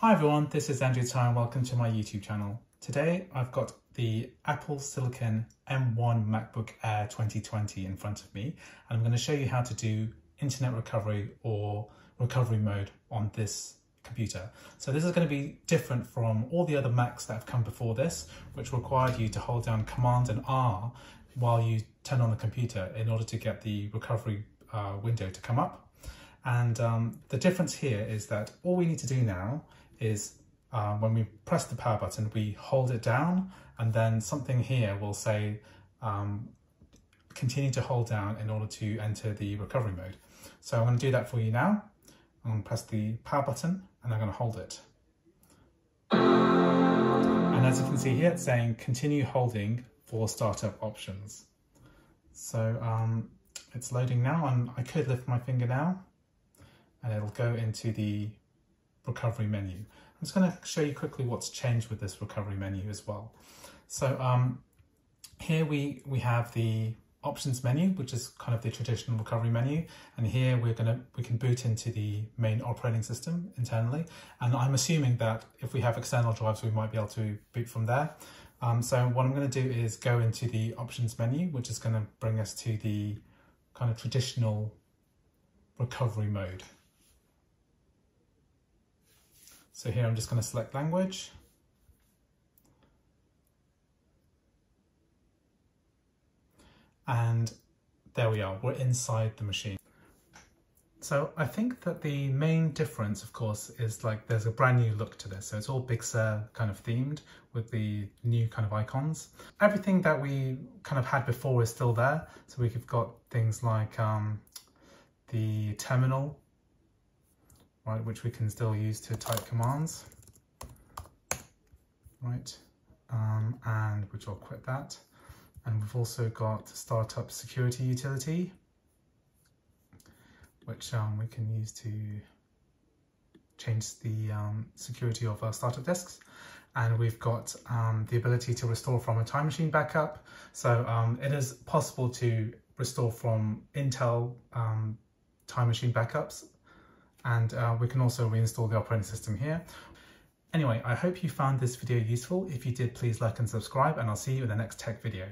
Hi everyone, this is Andrew Tsai and welcome to my YouTube channel. Today I've got the Apple Silicon M1 MacBook Air 2020 in front of me and I'm going to show you how to do internet recovery or recovery mode on this computer. So this is going to be different from all the other Macs that have come before this which required you to hold down Command and R while you turn on the computer in order to get the recovery uh, window to come up. And um, the difference here is that all we need to do now is uh, when we press the power button, we hold it down and then something here will say um, continue to hold down in order to enter the recovery mode. So I'm going to do that for you now. I'm going to press the power button and I'm going to hold it. And as you can see here, it's saying continue holding for startup options. So um, it's loading now and I could lift my finger now and it'll go into the recovery menu. I'm just going to show you quickly what's changed with this recovery menu as well. So um, here we, we have the options menu, which is kind of the traditional recovery menu. And here we're going to, we can boot into the main operating system internally. And I'm assuming that if we have external drives, we might be able to boot from there. Um, so what I'm going to do is go into the options menu, which is going to bring us to the kind of traditional recovery mode. So here I'm just going to select language. And there we are, we're inside the machine. So I think that the main difference, of course, is like there's a brand new look to this. So it's all Big Sur kind of themed with the new kind of icons. Everything that we kind of had before is still there. So we've got things like um, the terminal right, which we can still use to type commands, right, um, and which I'll quit that. And we've also got startup security utility, which um, we can use to change the um, security of our startup disks. And we've got um, the ability to restore from a time machine backup. So um, it is possible to restore from Intel um, time machine backups and uh, we can also reinstall the operating system here. Anyway, I hope you found this video useful. If you did, please like and subscribe and I'll see you in the next tech video.